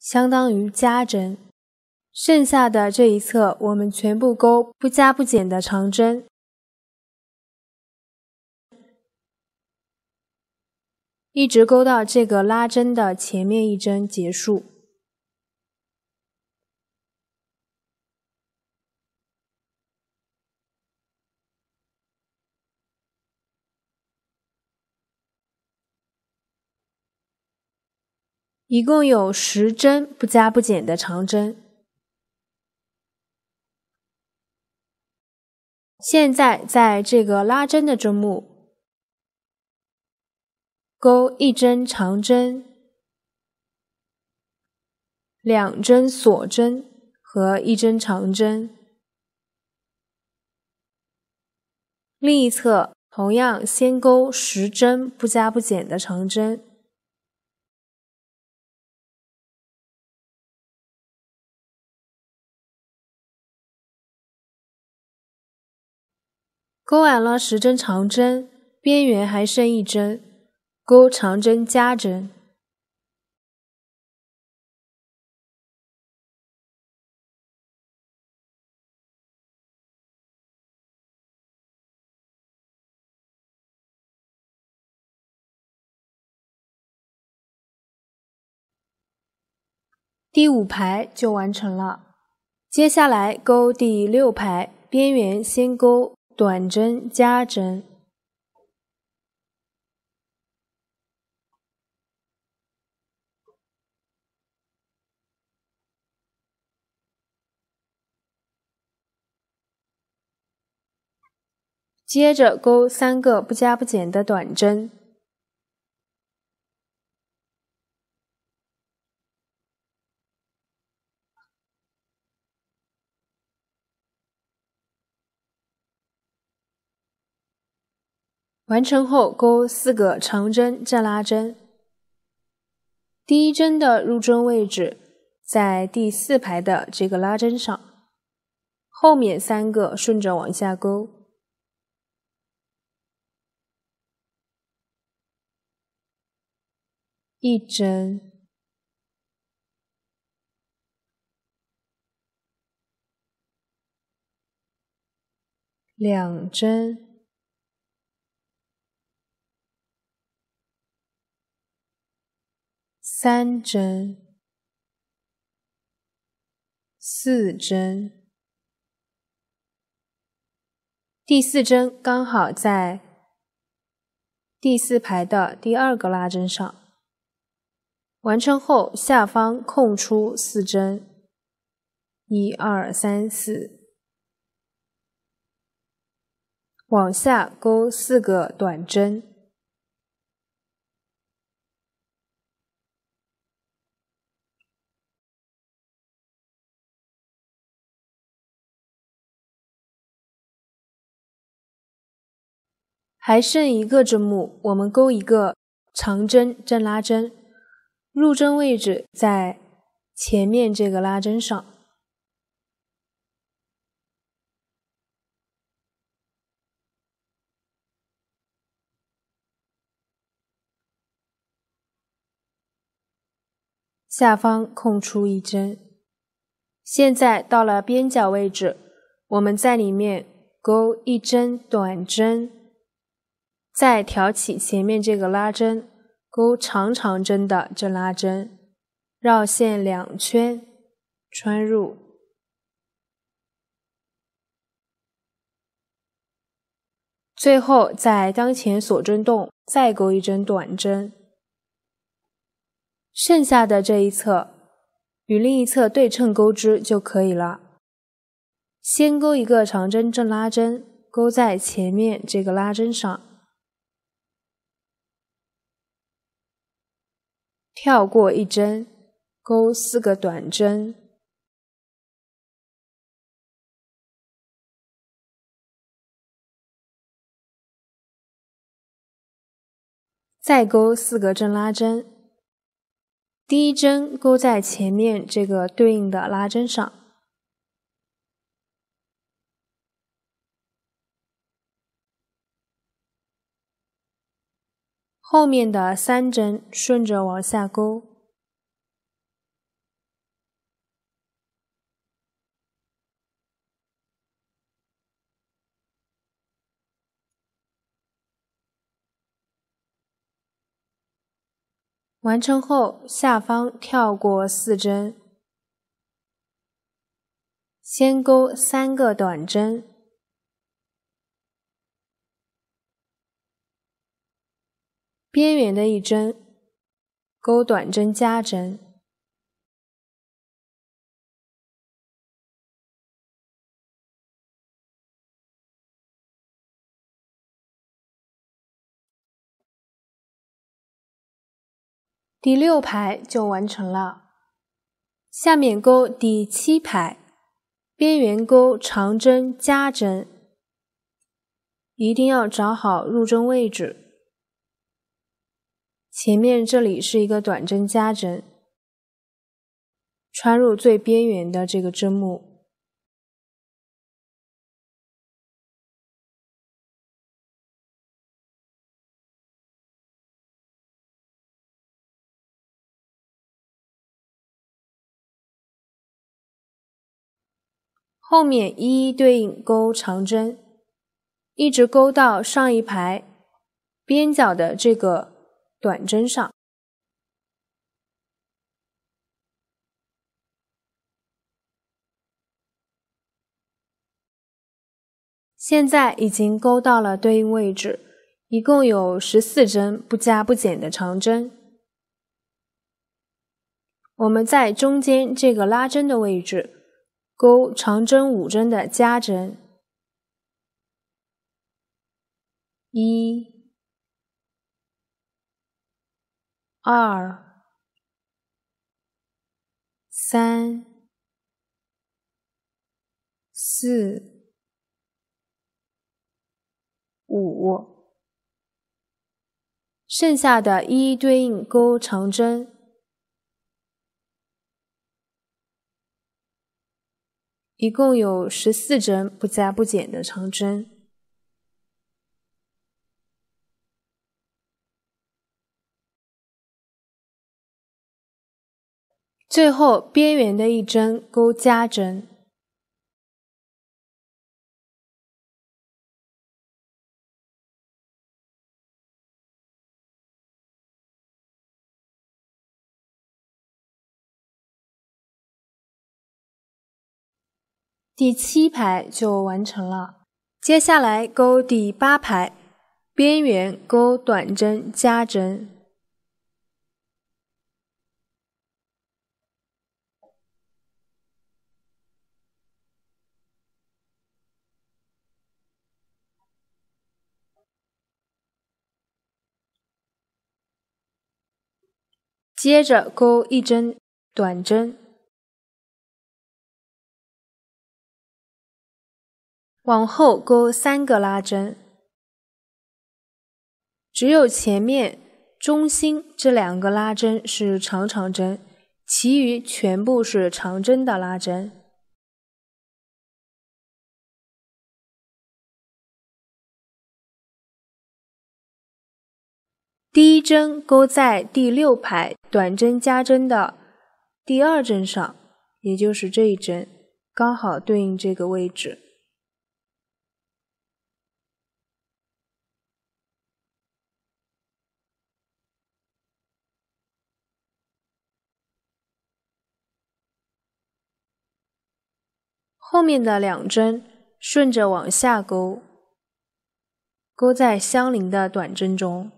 相当于加针。剩下的这一侧，我们全部钩不加不减的长针，一直钩到这个拉针的前面一针结束。一共有十针不加不减的长针。现在在这个拉针的针目钩一针长针、两针锁针和一针长针，另一侧同样先钩十针不加不减的长针。钩完了十针长针，边缘还剩一针，钩长针加针。第五排就完成了。接下来钩第六排，边缘先钩。短针加针，接着钩三个不加不减的短针。完成后，钩四个长针正拉针。第一针的入针位置在第四排的这个拉针上，后面三个顺着往下钩，一针，两针。三针，四针，第四针刚好在第四排的第二个拉针上。完成后，下方空出四针，一二三四，往下钩四个短针。还剩一个针目，我们钩一个长针正拉针，入针位置在前面这个拉针上，下方空出一针。现在到了边角位置，我们在里面钩一针短针。再挑起前面这个拉针，钩长长针的正拉针，绕线两圈，穿入，最后在当前锁针洞再钩一针短针，剩下的这一侧与另一侧对称钩织就可以了。先钩一个长针正拉针，钩在前面这个拉针上。跳过一针，钩四个短针，再钩四个正拉针。第一针钩在前面这个对应的拉针上。后面的三针顺着往下勾。完成后下方跳过四针。先勾三个短针。边缘的一针钩短针加针。第六排就完成了，下面钩第七排，边缘钩长针加针，一定要找好入针位置。前面这里是一个短针加针，穿入最边缘的这个针目。后面一一对应钩长针，一直钩到上一排边角的这个短针上。现在已经钩到了对应位置，一共有十四针不加不减的长针。我们在中间这个拉针的位置。钩长针五针的加针，一、二、三、四、五，剩下的一一对应钩长针。一共有十四针不加不减的长针，最后边缘的一针钩加针，第七排就完成了。接下来钩第八排，边缘钩短针加针，接着钩一针短针。往后钩三个拉针，只有前面中心这两个拉针是长长针，其余全部是长针的拉针。第一针钩在第六排短针加针的第二针上，也就是这一针，刚好对应这个位置。后面的两针顺着往下钩，钩在相邻的短针中。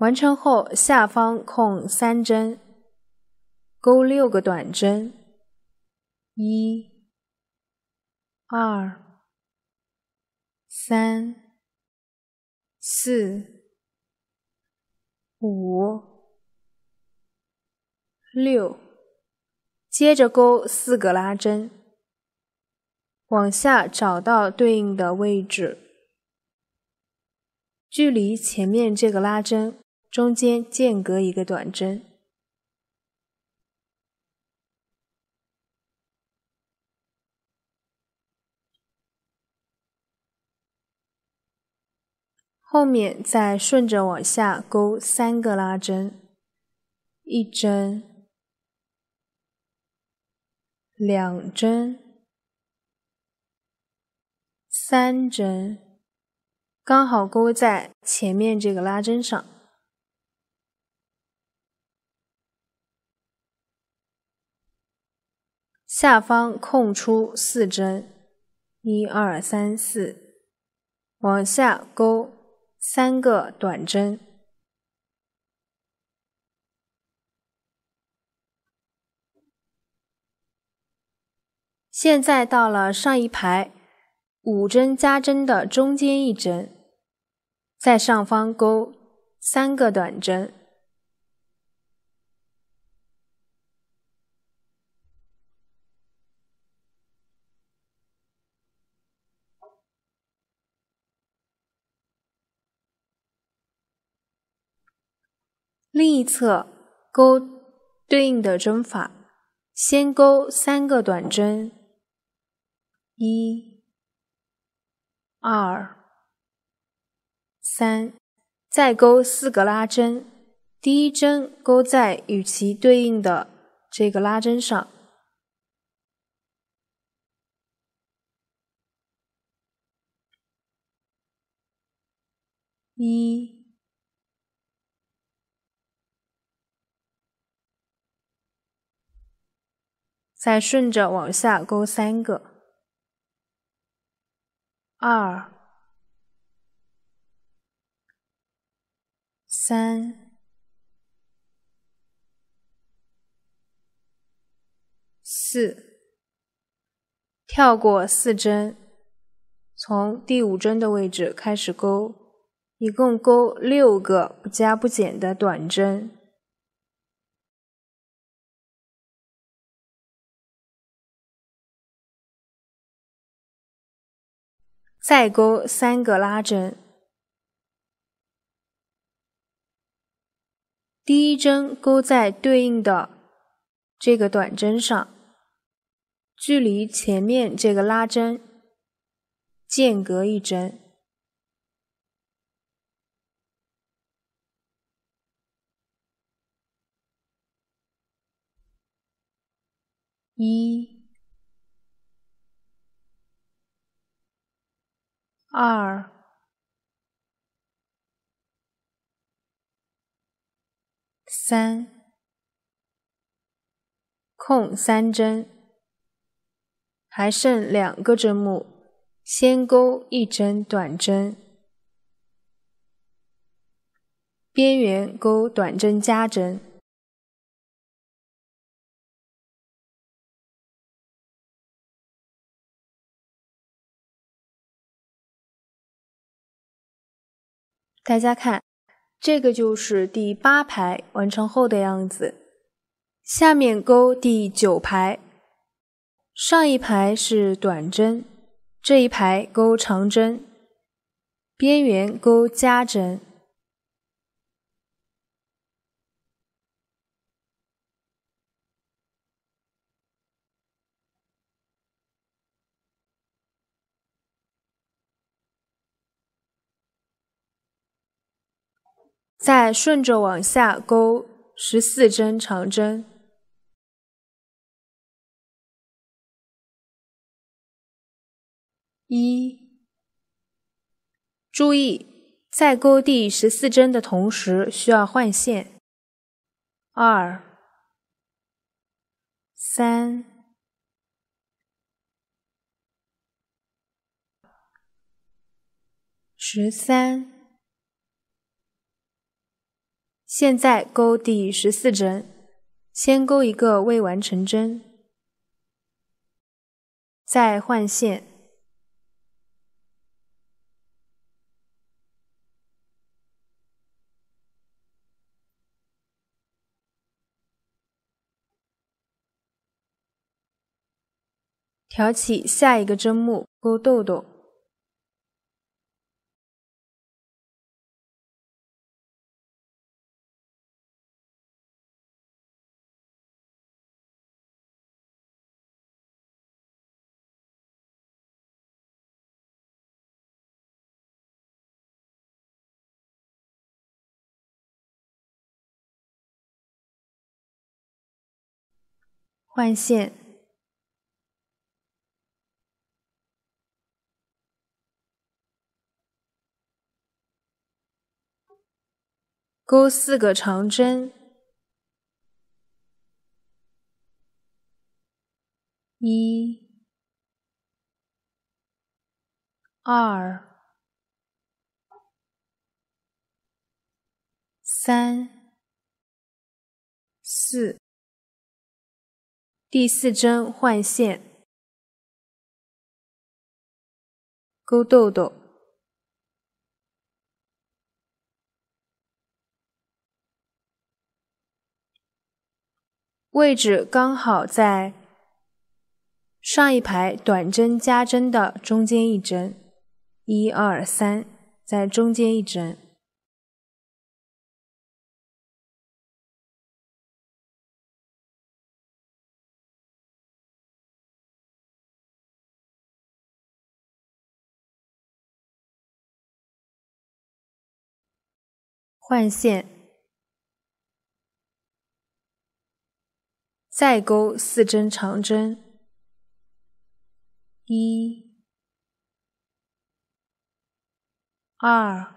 完成后，下方空三针，钩六个短针，一、二、三。四、五、六，接着钩四个拉针，往下找到对应的位置，距离前面这个拉针中间间隔一个短针。后面再顺着往下钩三个拉针，一针、两针、三针，刚好勾在前面这个拉针上。下方空出四针，一二三四，往下勾三个短针。现在到了上一排五针加针的中间一针，在上方勾三个短针。另一侧勾对应的针法，先勾三个短针，一、二、三，再勾四个拉针。第一针勾在与其对应的这个拉针上，一。再顺着往下勾三个，二、三、四，跳过四针，从第五针的位置开始勾，一共勾六个不加不减的短针。再勾三个拉针，第一针勾在对应的这个短针上，距离前面这个拉针间隔一针，一。二、三，空三针，还剩两个针目，先勾一针短针，边缘勾短针加针。大家看，这个就是第八排完成后的样子。下面勾第九排，上一排是短针，这一排勾长针，边缘勾加针。再顺着往下勾十四针长针，一，注意在勾第十四针的同时需要换线，二，三，十三。现在勾第十四针，先勾一个未完成针，再换线，挑起下一个针目，勾豆豆。换线。钩四个长针。一。二。三。四。第四针换线，钩豆豆。位置刚好在上一排短针加针的中间一针，一二三，在中间一针，换线。再钩四针长针，一、二、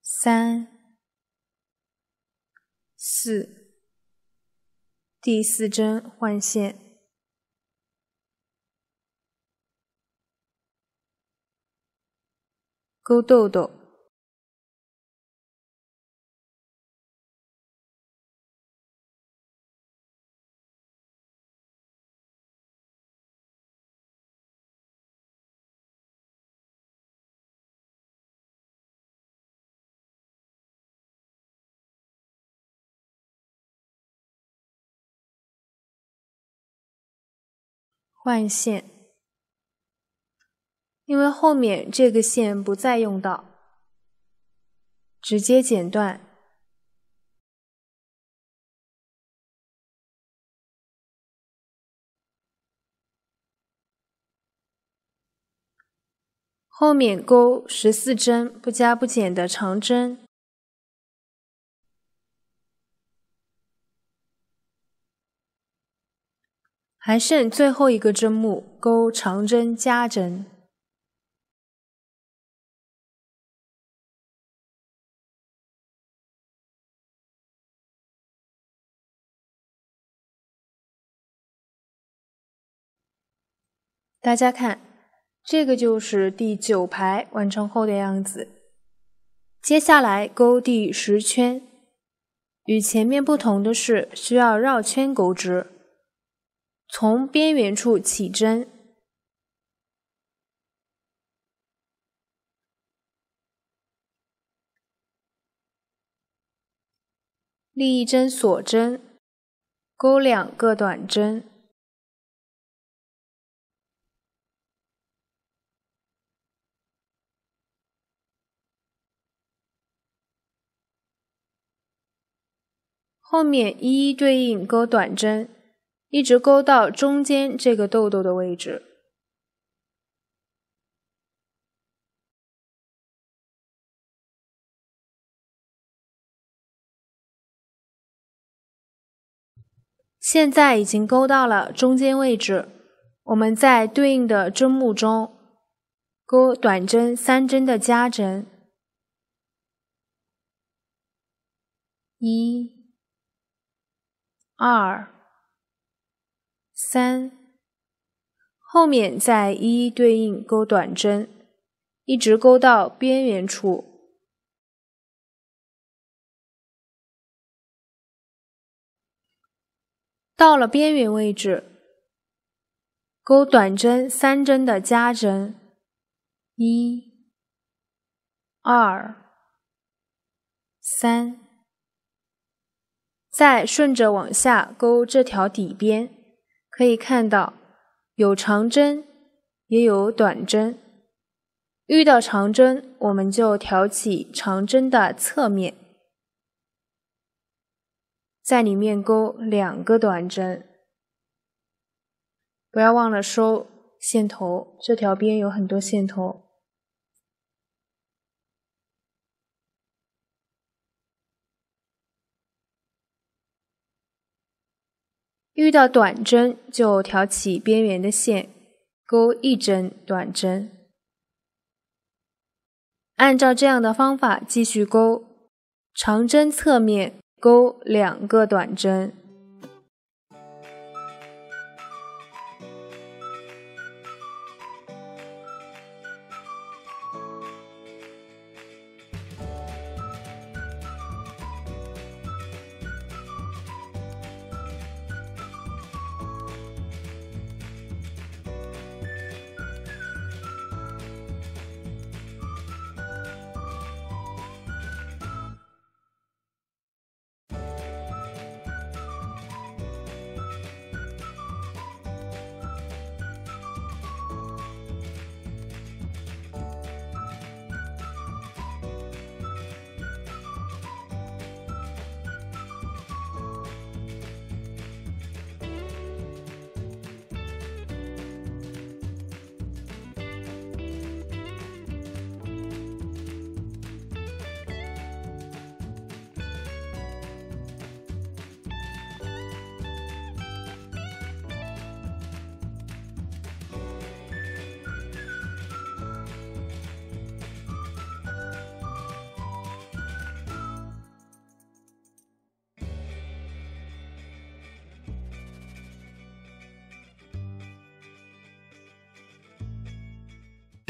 三、四，第四针换线，钩豆豆。换线，因为后面这个线不再用到，直接剪断。后面钩十四针不加不减的长针。还剩最后一个针目，钩长针加针。大家看，这个就是第九排完成后的样子。接下来钩第十圈，与前面不同的是，需要绕圈钩织。从边缘处起针，立一针锁针，钩两个短针，后面一一对应钩短针。一直勾到中间这个豆豆的位置。现在已经勾到了中间位置，我们在对应的针目中勾短针三针的加针，一、二。三，后面再一一对应钩短针，一直钩到边缘处，到了边缘位置，钩短针三针的加针，一、二、三，再顺着往下钩这条底边。可以看到，有长针，也有短针。遇到长针，我们就挑起长针的侧面，在里面钩两个短针。不要忘了收线头，这条边有很多线头。遇到短针就挑起边缘的线，钩一针短针。按照这样的方法继续钩，长针侧面钩两个短针。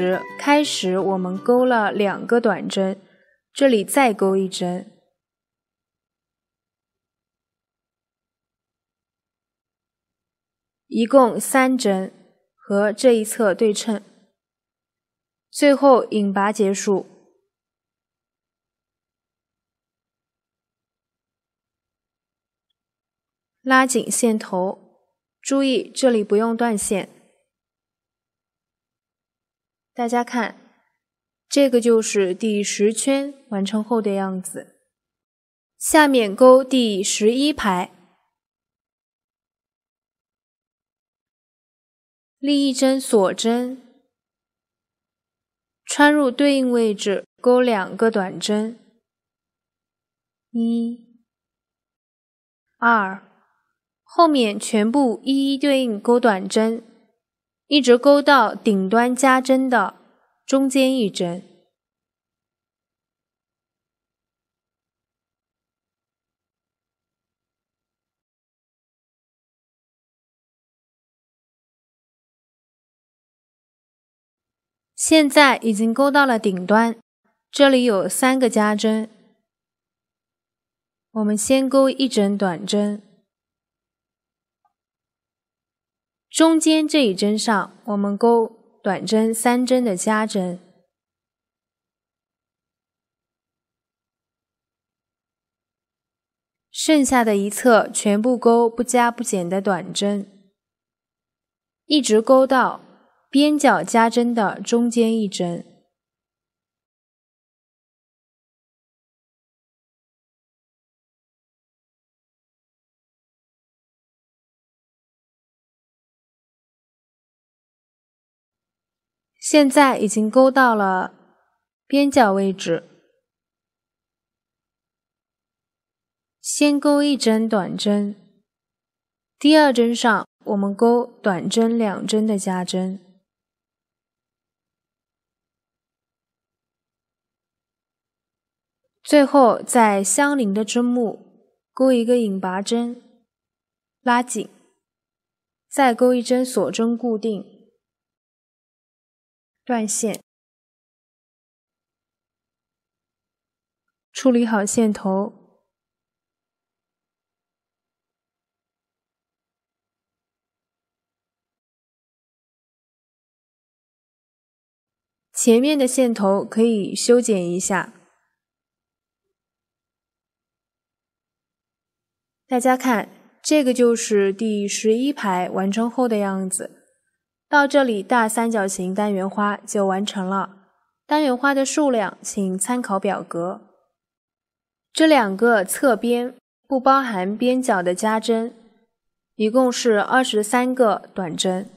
时开始，我们钩了两个短针，这里再钩一针，一共三针，和这一侧对称，最后引拔结束，拉紧线头，注意这里不用断线。大家看，这个就是第十圈完成后的样子。下面钩第十一排，立一针锁针，穿入对应位置，钩两个短针，一、二，后面全部一一对应钩短针。一直钩到顶端加针的中间一针。现在已经钩到了顶端，这里有三个加针，我们先钩一针短针。中间这一针上，我们钩短针三针的加针，剩下的一侧全部钩不加不减的短针，一直钩到边角加针的中间一针。现在已经钩到了边角位置，先钩一针短针，第二针上我们钩短针两针的加针，最后在相邻的针目钩一个引拔针，拉紧，再钩一针锁针固定。断线，处理好线头，前面的线头可以修剪一下。大家看，这个就是第十一排完成后的样子。到这里，大三角形单元花就完成了。单元花的数量，请参考表格。这两个侧边不包含边角的加针，一共是二十三个短针。